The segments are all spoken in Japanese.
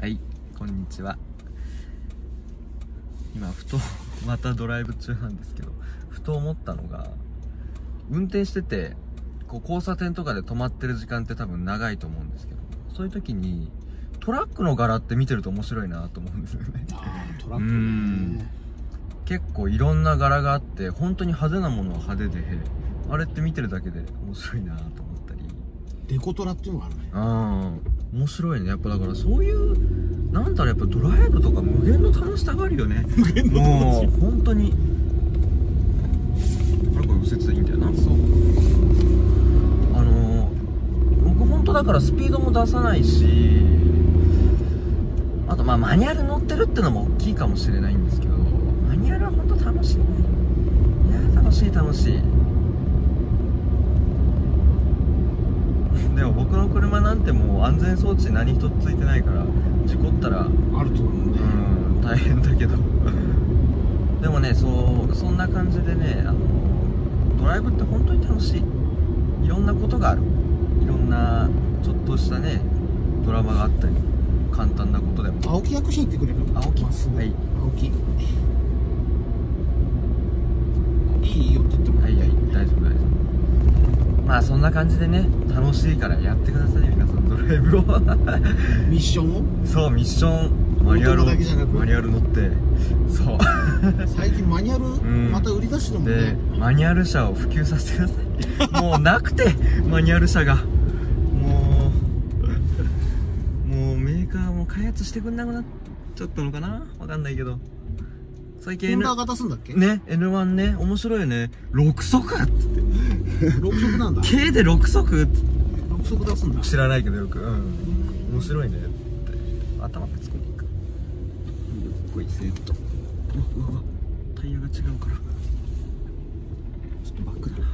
はいこんにちは。今ふと またドライブ中なんですけどふと思ったのが運転しててこう交差点とかで止まってる時間って多分長いと思うんですけどそういう時にトラックの柄って見てると面白いなと思うんですよね。ああトラックうん。ね結構いろんな柄があって本当に派手なものは派手であれって見てるだけで面白いなと思ったり。デコトラっていうのがあるね。ああ面白いね。やっぱだからそういうなんだろうやっぱドライブとか無限の楽しさがあるよね。無限のも楽しう本当に。あれこれ右折でいいんだよな。そう。あの僕本当だからスピードも出さないしあとまあマニュアル乗ってるってのも大きいかもしれないんですけどマニュアルは本当楽しいね。いや楽しい楽しいでも僕の車なんてもう安全装置何一つついてないから事故ったらあると思うね。うん大変だけど。でもねそうそんな感じでねあのドライブって本当に楽しい。いろんなことがある。いろんなちょっとしたねドラマがあったり簡単なことでも。青木薬師に行ってくれる？青木。はい。青木いいよって言ってもはいはい大丈夫大丈夫まあそんな感じでね楽しいからやってください皆さん。ドライブを。ミッションを？そうミッション。マニュアルを。乗るだけじゃなく？マニュアル乗って。そう。最近マニュアん。ルまた売り出してるもんでねマニュアル車を普及させてください。もうなくてマニュアル車が。もうもうメーカーも開発してくんなくなっちゃったのかな？わかんないけど最近ホン N ダが出すんだっけ？ね N1 ね面白いよね。6速っつって。6速なんだ。K で6速っつって6速出すんだ。知らないけどよく。うん。面白いねって。頭ぶつこに行く。よっこいせーっとうわうわうわ。タイヤが違うから。ちょっとバックだ。な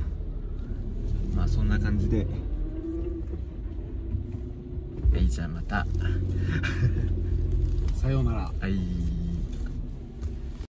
まあそんな感じで。えいじゃあまた。さようなら。はい